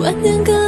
万年歌。